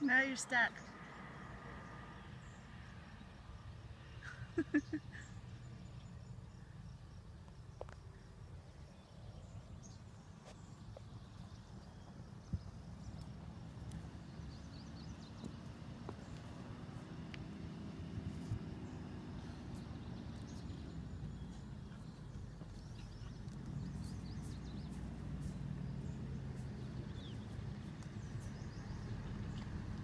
Now you're stuck.